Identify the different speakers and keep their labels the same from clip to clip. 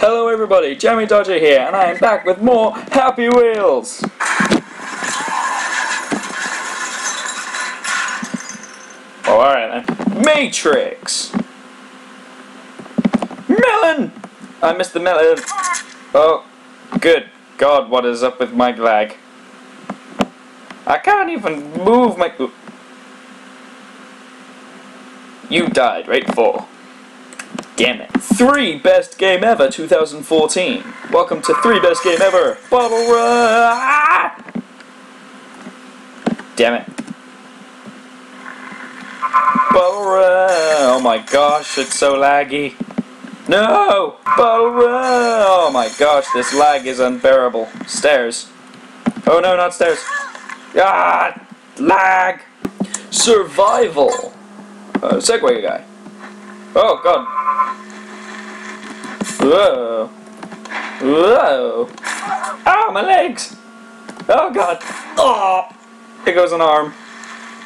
Speaker 1: Hello everybody, Jammy Dodger here, and I am back with more Happy Wheels! Oh, alright then. Matrix! Melon! I missed the melon. Oh, good God, what is up with my lag? I can't even move my... You died, right? Four. Damn it. Three Best Game Ever 2014. Welcome to Three Best Game Ever. Bottle Run! Damn it. Bottle Run! Oh my gosh, it's so laggy. No! Bottle Run! Oh my gosh, this lag is unbearable. Stairs. Oh no, not stairs. Ah! Lag! Survival! Uh, Segway guy. Oh god. Whoa. Whoa. Ah, my legs! Oh god. Oh! Here goes an arm.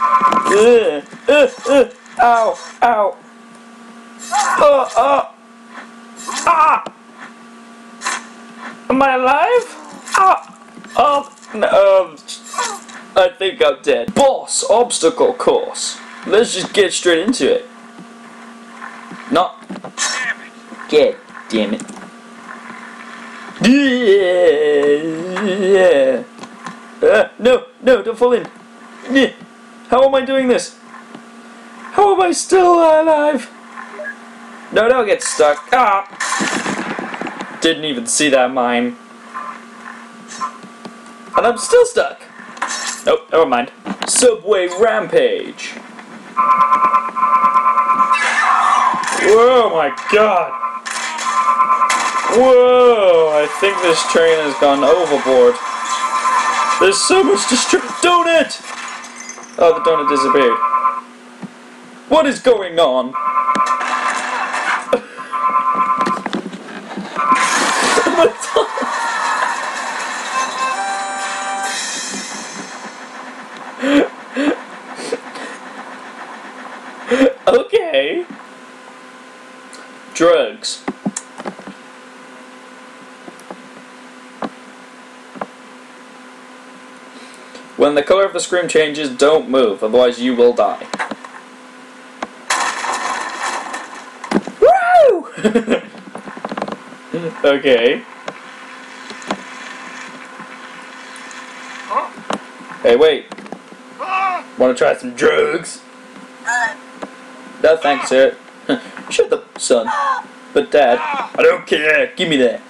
Speaker 1: Ugh. Ugh. Ugh. Ow. Ow. Oh, oh. Ah! Am I alive? Ah! Oh, no. Um, I think I'm dead. Boss obstacle course. Let's just get straight into it. Not. Get damn it. Yeah. Uh, no, no, don't fall in. Yeah. How am I doing this? How am I still alive? No, don't get stuck. Ah! Didn't even see that mine. And I'm still stuck. Nope, never mind. Subway Rampage. Oh my god. Whoa, I think this train has gone overboard. There's so much destruction. Donut! Oh, the donut disappeared. What is going on? When the color of the screen changes, don't move, otherwise you will die. Woo! okay. Hey, wait. Want to try some drugs? No, thanks, sir. Shut up, son. But, Dad, I don't care. Give me that.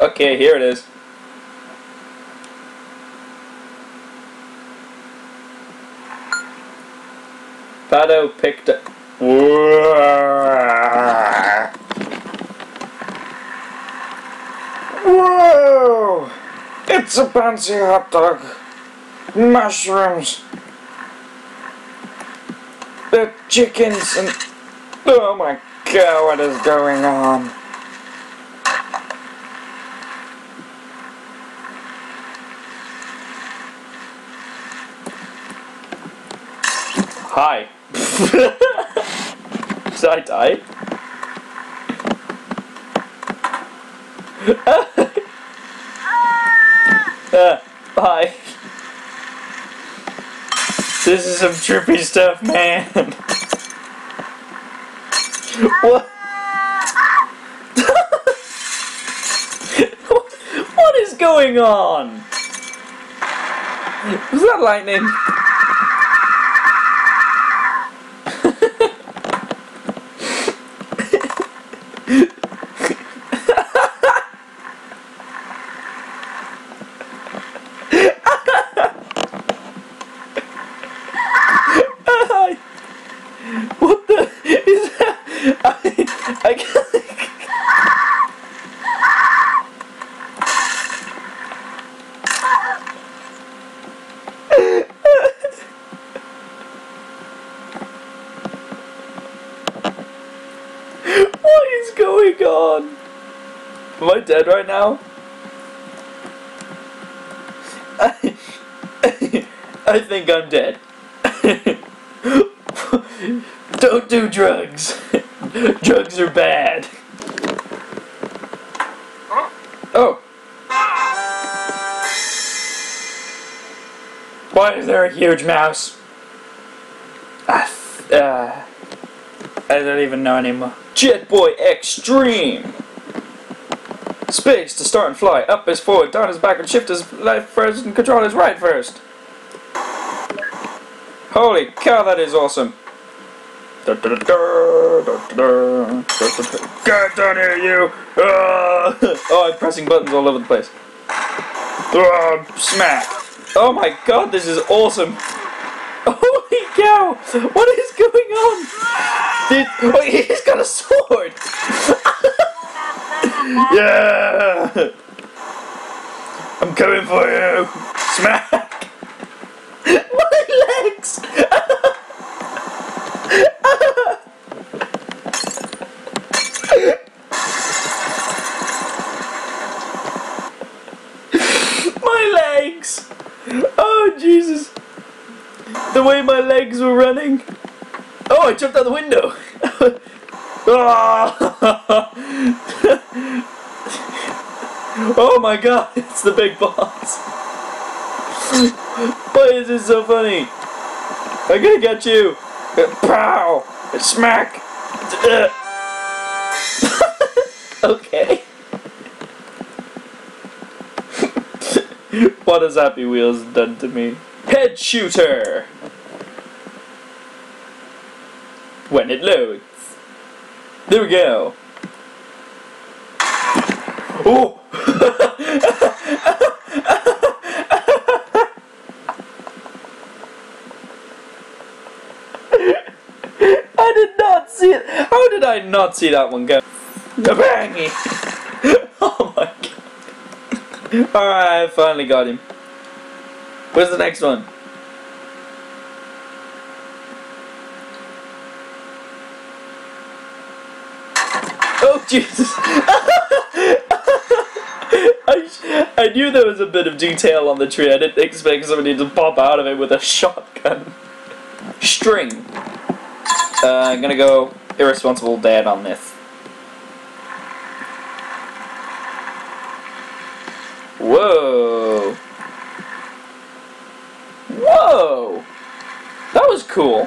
Speaker 1: Okay, here it is. Pado picked up. Whoa! It's a fancy hot dog. Mushrooms. The chickens and... Oh my god, what is going on? Hi. Did I die? uh, bye. This is some trippy stuff, man. what? what is going on? Was that lightning? what the is that? I, I can't. What on? Am I dead right now? I, I think I'm dead. Don't do drugs. Drugs are bad. Oh. Why is there a huge mouse? Ah, uh, I don't even know anymore. Jet Boy Extreme! Space to start and fly. Up is forward, down is back, and shift is left first, and control is right first. Holy cow, that is awesome. Get down here, you! Ah. oh, I'm pressing buttons all over the place. Ah, smack! Oh my god, this is awesome! Holy cow! What is going on? Dude, oh, he's got a sword! yeah! I'm coming for you! Smack! My legs! my legs! Oh, Jesus! The way my legs were running! Oh, I jumped out the window! Oh, oh my god, it's the big boss! Why is this so funny? I'm gonna get you! Pow! Smack! okay. what has Happy Wheels done to me? Head shooter! When it loads. There we go. Oh! I did not see it. How did I not see that one go? The bangy! oh my god. Alright, I finally got him. Where's the next one? Jesus! I, I knew there was a bit of detail on the tree. I didn't expect somebody to pop out of it with a shotgun. String. Uh, I'm gonna go irresponsible dad on this. Whoa! Whoa! That was cool.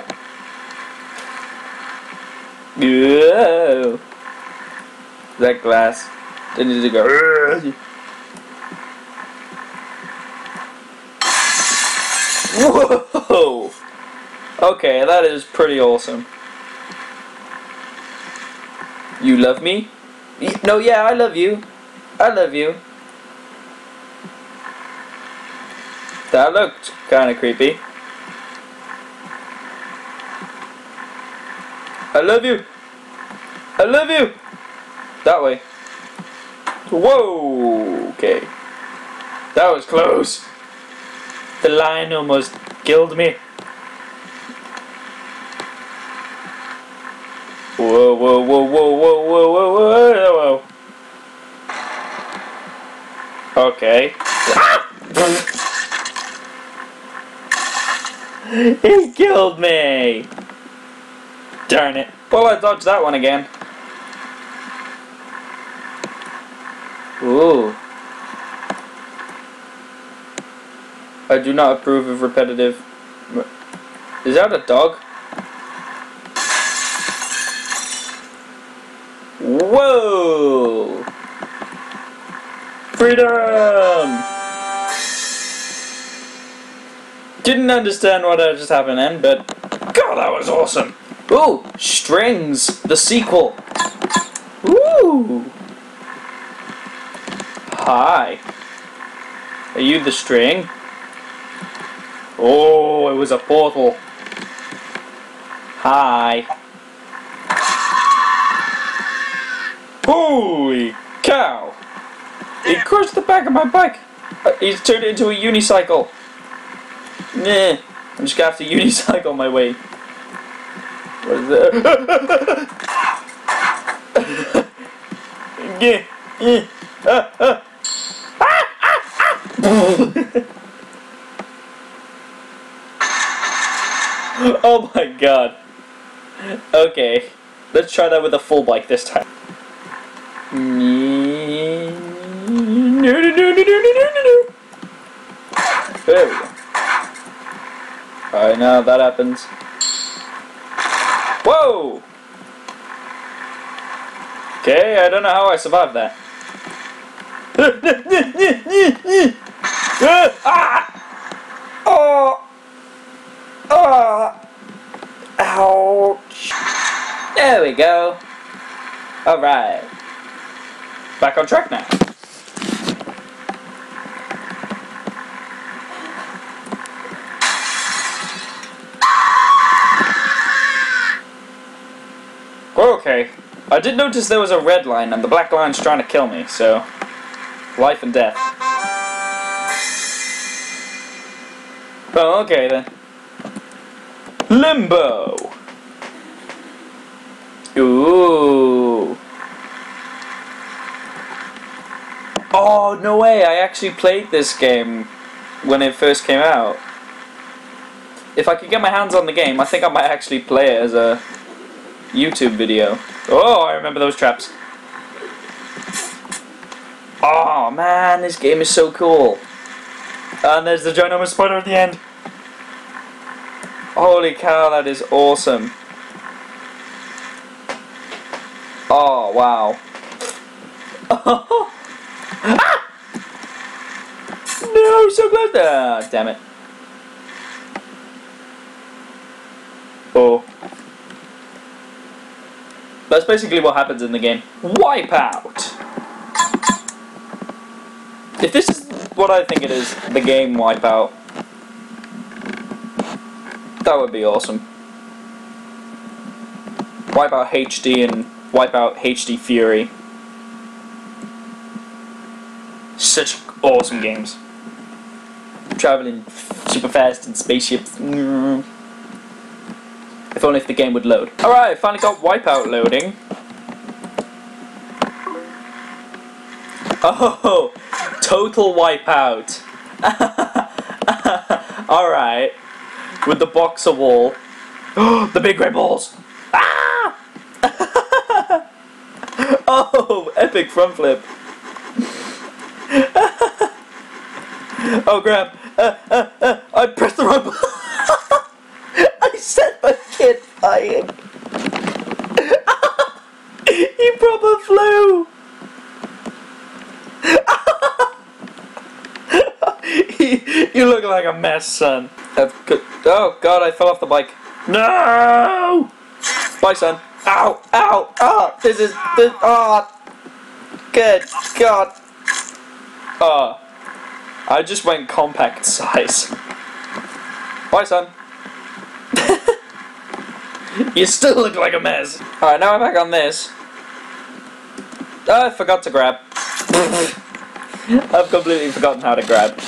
Speaker 1: Whoa! That glass. They need to go. Whoa! Okay, that is pretty awesome. You love me? No, yeah, I love you. I love you. That looked kind of creepy. I love you. I love you. That way. Whoa. Okay. That was close. The lion almost killed me. Whoa, whoa, whoa, whoa, whoa, whoa, whoa, whoa, whoa. Okay. he killed me! Darn it. Well, I dodged that one again. Ooh. I do not approve of repetitive. Is that a dog? Whoa! Freedom! Didn't understand what had just happened then, but God, that was awesome! Ooh, Strings, the sequel. Ooh! Hi. Are you the string? Oh, it was a portal. Hi. Holy cow! He crushed the back of my bike. Uh, he's turned it into a unicycle. Nah, I'm just gonna have to unicycle my way. What is that? yeah, yeah, ah, ah. Oh my god. Okay. Let's try that with a full bike this time. There we go. Alright, now that happens. Whoa! Okay, I don't know how I survived that. ah! Oh! Oh! Ouch! There we go. Alright. Back on track now. Okay. I did notice there was a red line and the black line's trying to kill me, so... Life and death. Oh, okay then. Limbo! Ooh. Oh, no way, I actually played this game when it first came out. If I could get my hands on the game, I think I might actually play it as a YouTube video. Oh, I remember those traps. Oh man, this game is so cool. And there's the ginormous spider at the end. Holy cow, that is awesome. Oh, wow. ah! No, so close. Ah, damn it. Oh. That's basically what happens in the game. Wipeout! If this is what I think it is, the game Wipeout, that would be awesome. Wipeout HD and Wipeout HD Fury. Such awesome games. Traveling super fast in spaceships. Mm. If only if the game would load. Alright, finally got Wipeout loading. Oh, total Wipeout. Alright. With the boxer wall. the big red balls. Ah! oh, epic front flip. oh, grab. Uh, uh, uh, I pressed the wrong button. I set my kid flying. he proper flew. you look like a mess, son. Oh god, I fell off the bike. No! Bye, son. Ow! Ow! Oh! This is this. Oh! Good God! Oh! I just went compact size. Bye, son. you still look like a mess. Alright, now I'm back on this. Oh, I forgot to grab. I've completely forgotten how to grab.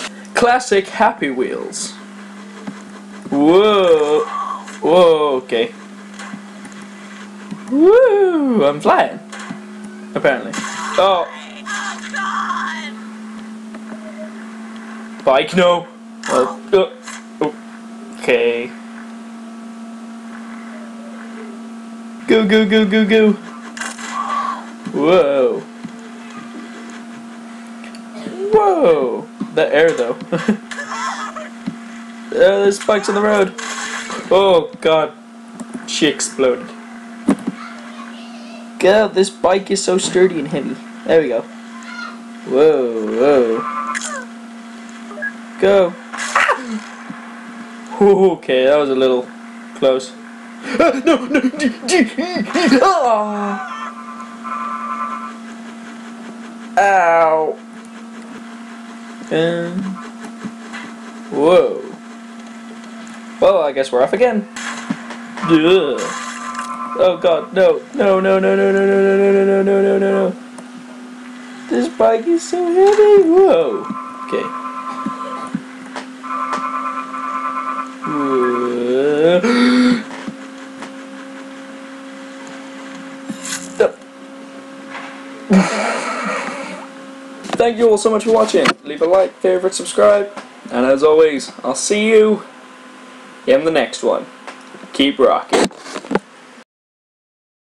Speaker 1: Classic Happy Wheels. Whoa. Whoa, okay. Woo! I'm flying. Apparently. Oh. Bike, no. Oh, uh, okay. Go, go, go, go, go. Whoa. Whoa. The air, though. there's spikes on the road. Oh, God. She exploded. God, this bike is so sturdy and heavy. There we go. Whoa, whoa. Go. Okay, that was a little close. Ah, no, no. Ah. Ow. And whoa. Well, I guess we're off again. Ugh. Oh god, no, no, no, no, no, no, no, no, no, no, no, no, no, no. This bike is so heavy. Whoa. Okay. Thank you all so much for watching. Leave a like, favorite, subscribe, and as always, I'll see you in the next one. Keep rocking.